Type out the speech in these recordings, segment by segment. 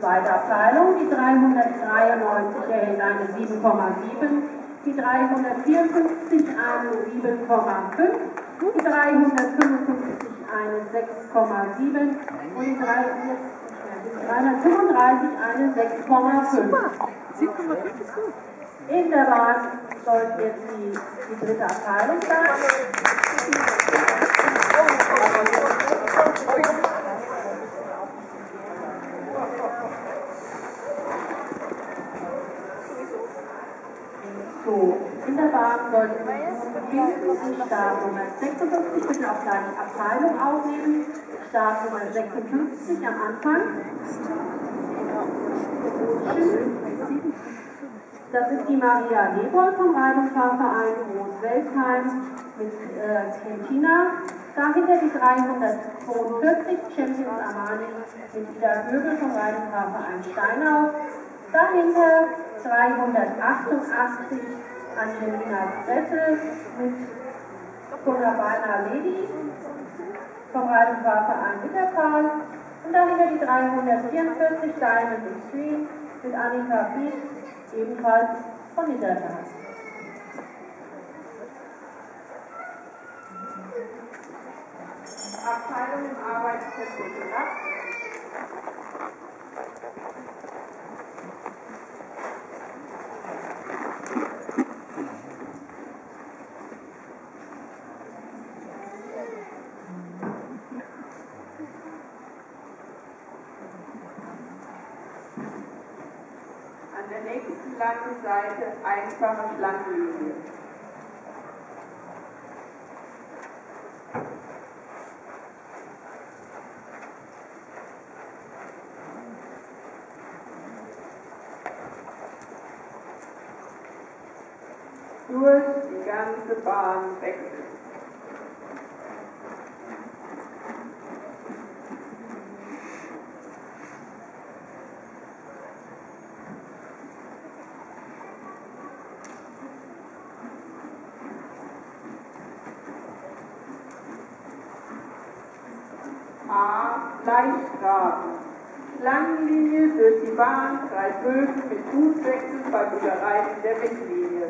Zweite Abteilung, die 393 erhält eine 7,7, die 354 eine 7,5, die 355 eine 6,7 und die 335 eine 6,5. In der Bahn sollte jetzt die, die dritte Abteilung sein. So, in der Bahn sollten Sie hinten Stab Nummer 56 bitte auf gleiche Abteilung aufnehmen. Stab Nummer 56 am Anfang. Das ist die Maria Lebold vom Reitungsfahrverein Groß-Weltheim mit äh, Kentina. Dahinter die 342 Champions Armani mit Ida Göbel vom Reitungsfahrverein Steinau. Dahinter 388 Angelina Dressel mit Kunabana Lady vom Reitungsfahrverein Wittertal. Und dahinter die 344 Diamond Extreme mit Annika Fies, ebenfalls von Wittertal. Abteilung im Arbeitszentrum ab. An der langen Seite einfache Schlangenlinie. durch die ganze Bahn wechseln. A. Gleichstraßen. Schlangenlinie durch die Bahn, drei Bögen mit Fußwechsel bei Überreiten der Mittellinie.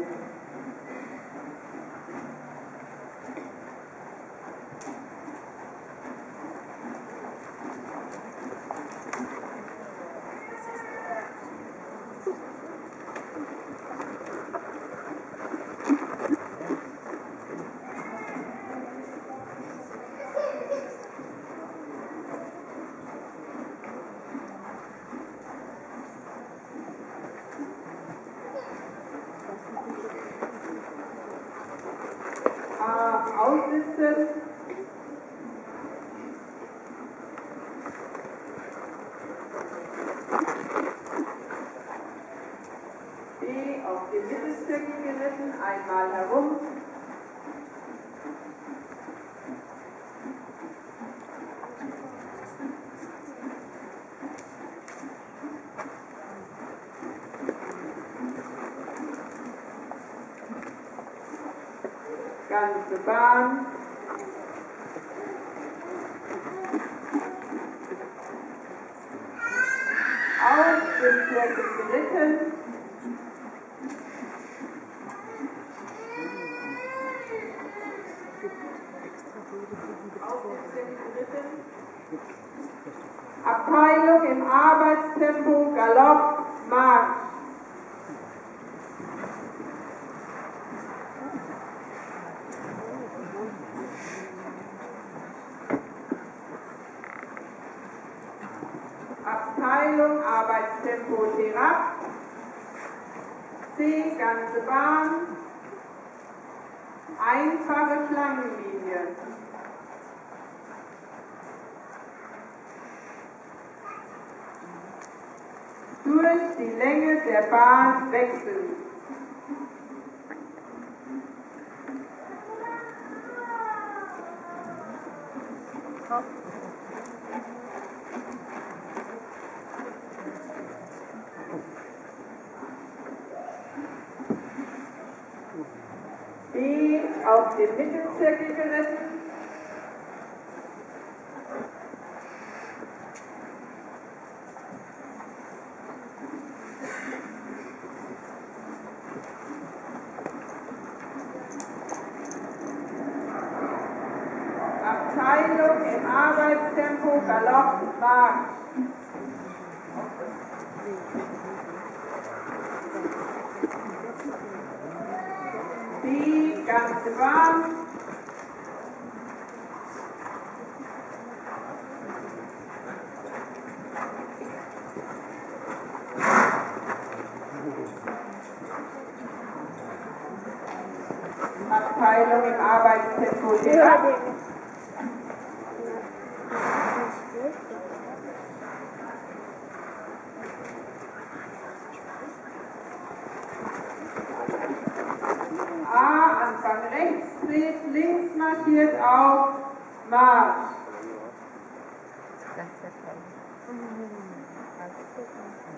Ganze Bahn. Auf den Flecken geritten. Auf den Flecken geritten. Abteilung im Arbeitstempo, Galopp, Marsch. Abteilung Arbeitstempo Therap. C. Ganze Bahn. Einfache Schlangenlinie. Durch die Länge der Bahn wechseln. auf den Mittelzirkel gesessen. Abteilung im Arbeitstempo Galopp Wagen. Ganze Bahn. Abteilung im Arbeitstempo dreht, links marschiert auf, Marsch.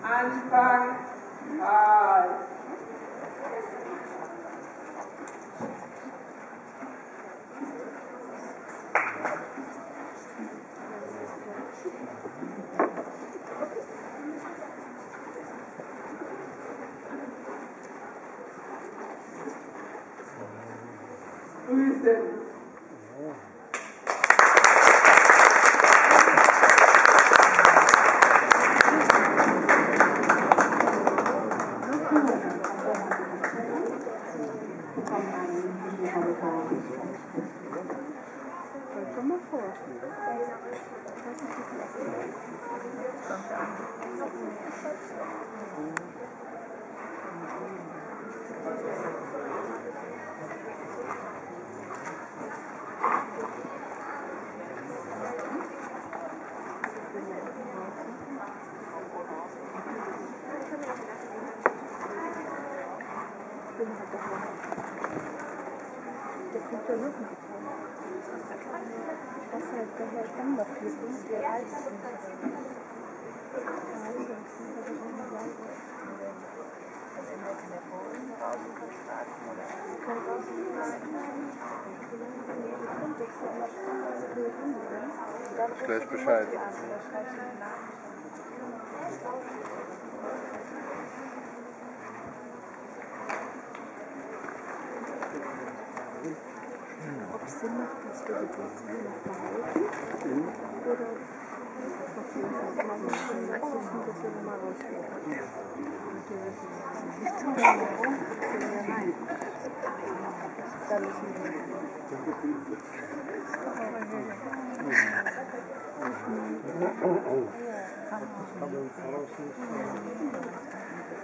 Anfang, wisdom. Thank you. Karl. Grüßen. Ich gleich Bescheid. Sinn macht, dass du Geburtstag noch behalten? Mhm. Oder auf jeden Fall mal mit dem Säckchen, dass wir nochmal rausgehen können. Und äh, nicht zu lange rum, gehen wir rein. Da müssen wir rein. Mhm. Kann man uns rausnehmen.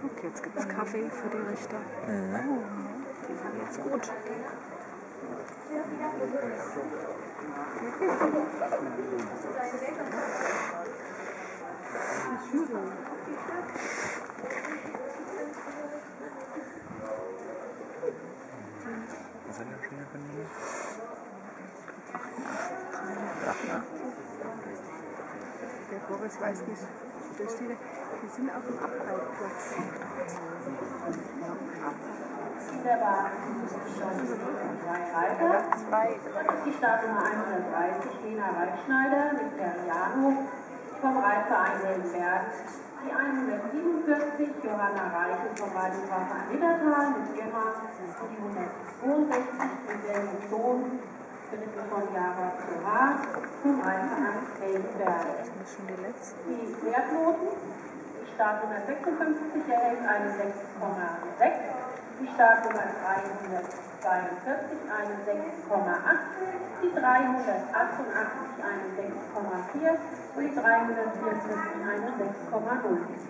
Guck, jetzt gibt es Kaffee für die Richter. Die sind jetzt gut. Nummer? Der Boris weiß nicht, da steht, wir sind auf dem Abreitplatz. Die Startnummer 130, Lena Reitschneider mit Veriano vom Reitverein Wellenberg. Die 147, Johanna Reichel vom Reitungsverein Niddertal mit Irma. Die 162, Wilhelm Sohn, geritten von Jara Reitverein Wellenberg. Das sind schon die Wertnoten. Die Startnummer 56 erhält eine 6,6. Die Startnummer 342 eine 6,8. Die 388 eine 6,4. Und die 344 eine 6,0.